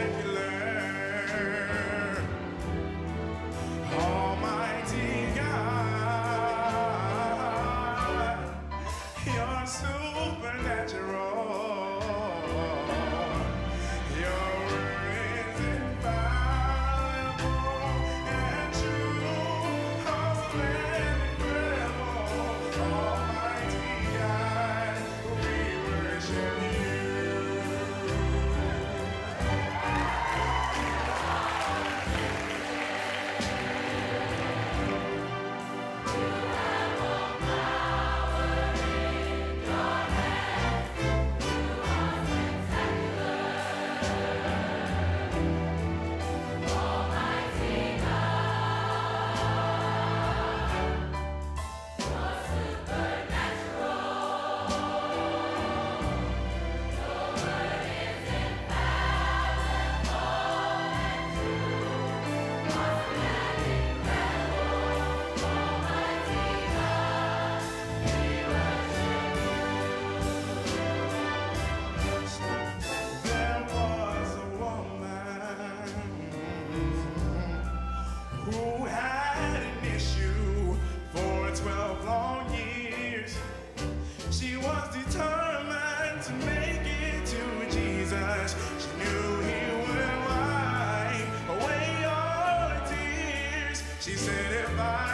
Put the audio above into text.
Thank you, Lord. determined to make it to Jesus. She knew he would wipe away all tears. She said, if I